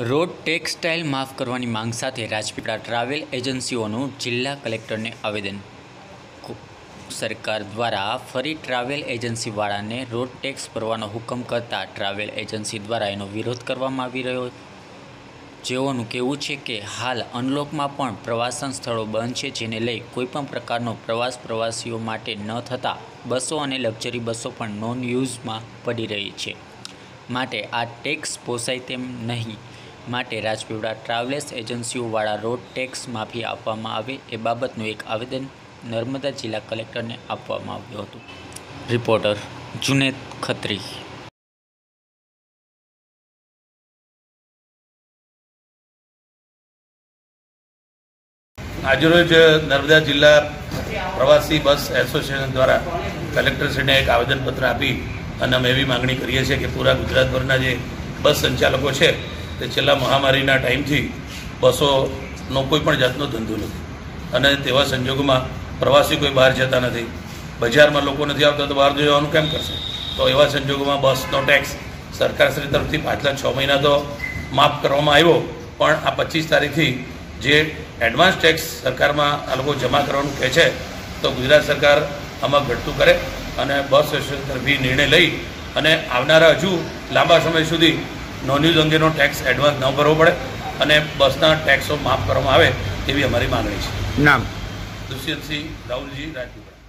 Road textile માફ કરવાની માંગ સાથે રાજપીપળા ટ્રાવેલ એજન્સીઓનું જિલ્લા કલેક્ટરને આવેદન. સરકાર દ્વારા ફરી ટ્રાવેલ એજન્સીવાળાને રોડ ટેક્સ ભરવાનો હુકમ કરતા ટ્રાવેલ એજન્સી દ્વારા એનો વિરોધ કરવામાં આવી રહ્યો. જેઓનું કહેવું છે કે હાલ અનલોકમાં પણ પ્રવાસન સ્થળો બંધ છે, જેને લઈ કોઈપણ પ્રકારનો પ્રવાસ પ્રવાસીઓ માટે ન થતાં બસો અને લક્ઝરી બસો પણ નોન યુઝમાં પડી રહી છે. માટે આ ટેક્સ પોસાય તેમ નહીં. માટે રાજપીપળા ટ્રાવેલ્સ એજન્સીઓવાળા રોડ ટેક્સ માફી આપવામાં આવે. એ બાબતનું એક આવેદન નર્મદા જિલ્લા કલેક્ટરને આપવામાં આવ્યું હતું. રિપોર્ટર જુનેદ ખત્રી. આજરોજ નર્મદા જિલ્લા પ્રવાસી બસ એસોસિએશન દ્વારા કલેક્ટરશ્રીને એક આવેદનપત્ર આપી અને અમે એવી માગણી કરીએ છીએ કે પૂરા ગુજરાતભરના જે બસ સંચાલકો છે તે છેલ્લા મહામારીના ટાઈમથી બસોનો કોઈ પણ જાતનો ધંધો નથી. અને તેવા સંજોગોમાં પ્રવાસી કોઈ બહાર જતા નથી. બજારમાં લોકો નથી આવતા તો બહાર જવાનું કેમ કરશે? તો એવા સંજોગોમાં બસનો ટેક્સ સરકારશ્રી તરફથી પાછલા છ મહિના તો માફ કરવામાં આવ્યો, પણ આ પચીસ તારીખથી જે એડવાન્સ ટેક્સ સરકારમાં આ લોકો જમા કરવાનું કહે છે, તો ગુજરાત સરકાર આમાં ઘટતું કરે અને બસ તરફી નિર્ણય લઈ અને આવનારા હજુ લાંબા સમય સુધી નોન યુઝ અંગેનો ટેક્સ એડવાન્સ ન ભરવો પડે અને બસના ટેક્સો માફ કરવામાં આવે એવી અમારી માંગણી છે. નામ? દુષ્યંતસિંહ રાહુલજી રાજપીપળા